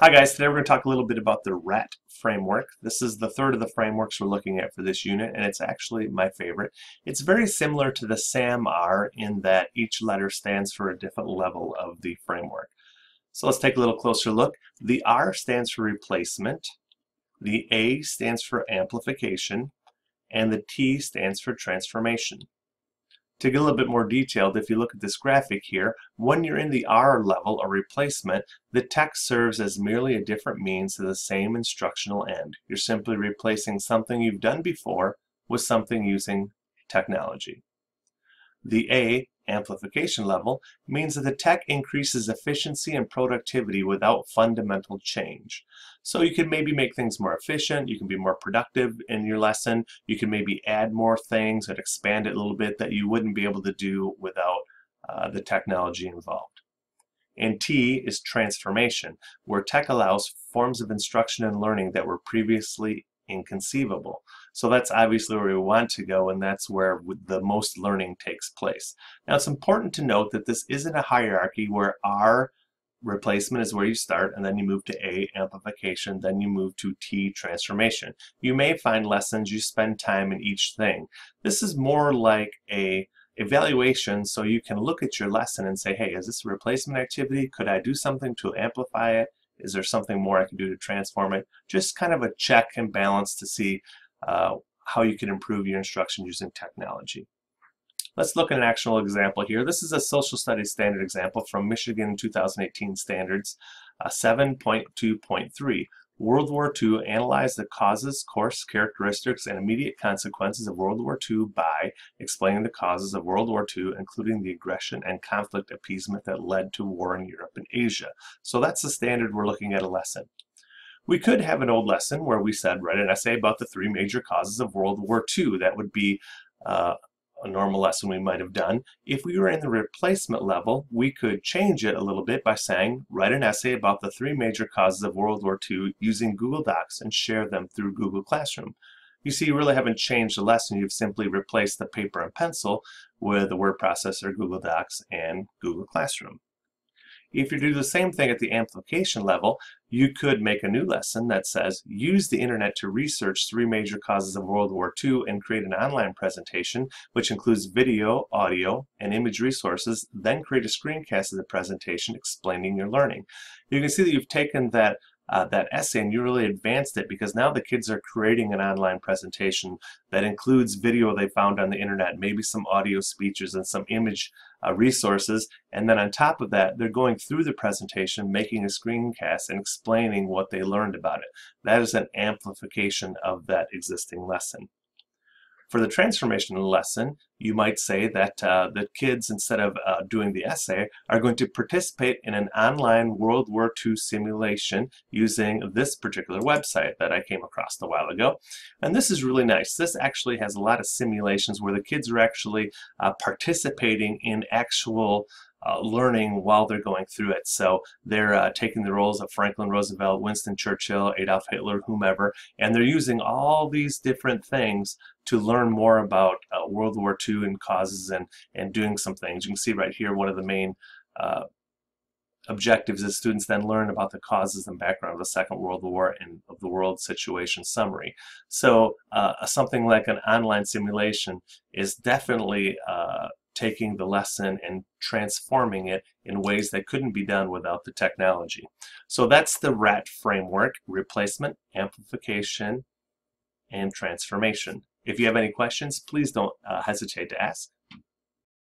Hi guys, today we're going to talk a little bit about the RAT framework. This is the third of the frameworks we're looking at for this unit and it's actually my favorite. It's very similar to the SAM-R in that each letter stands for a different level of the framework. So let's take a little closer look. The R stands for replacement, the A stands for amplification, and the T stands for transformation. To get a little bit more detailed, if you look at this graphic here, when you're in the R level, or replacement, the text serves as merely a different means to the same instructional end. You're simply replacing something you've done before with something using technology. The A amplification level means that the tech increases efficiency and productivity without fundamental change. So you can maybe make things more efficient, you can be more productive in your lesson, you can maybe add more things and expand it a little bit that you wouldn't be able to do without uh, the technology involved. And T is transformation, where tech allows forms of instruction and learning that were previously inconceivable. So that's obviously where we want to go, and that's where the most learning takes place. Now, it's important to note that this isn't a hierarchy where R replacement is where you start, and then you move to A, amplification, then you move to T, transformation. You may find lessons you spend time in each thing. This is more like a evaluation so you can look at your lesson and say, hey, is this a replacement activity? Could I do something to amplify it? Is there something more I can do to transform it? Just kind of a check and balance to see uh, how you can improve your instruction using technology. Let's look at an actual example here. This is a social studies standard example from Michigan 2018 standards uh, 7.2.3. World War II analyzed the causes, course, characteristics, and immediate consequences of World War II by explaining the causes of World War II, including the aggression and conflict appeasement that led to war in Europe and Asia. So that's the standard we're looking at a lesson. We could have an old lesson where we said, write an essay about the three major causes of World War II. That would be uh, a normal lesson we might have done. If we were in the replacement level, we could change it a little bit by saying, write an essay about the three major causes of World War II using Google Docs and share them through Google Classroom. You see, you really haven't changed the lesson. You've simply replaced the paper and pencil with the word processor, Google Docs, and Google Classroom. If you do the same thing at the amplification level, you could make a new lesson that says, use the internet to research three major causes of World War II and create an online presentation, which includes video, audio, and image resources, then create a screencast of the presentation explaining your learning. You can see that you've taken that uh, that essay and you really advanced it because now the kids are creating an online presentation that includes video they found on the internet, maybe some audio speeches and some image uh, resources. And then on top of that, they're going through the presentation, making a screencast and explaining what they learned about it. That is an amplification of that existing lesson. For the transformation lesson, you might say that uh, the kids, instead of uh, doing the essay, are going to participate in an online World War II simulation using this particular website that I came across a while ago. And this is really nice. This actually has a lot of simulations where the kids are actually uh, participating in actual uh, learning while they're going through it. So they're uh, taking the roles of Franklin Roosevelt, Winston Churchill, Adolf Hitler, whomever, and they're using all these different things to learn more about uh, World War II and causes and, and doing some things. You can see right here one of the main uh, objectives is students then learn about the causes and background of the Second World War and of the world situation summary. So uh, something like an online simulation is definitely uh, taking the lesson and transforming it in ways that couldn't be done without the technology. So that's the RAT framework, replacement, amplification, and transformation. If you have any questions, please don't uh, hesitate to ask.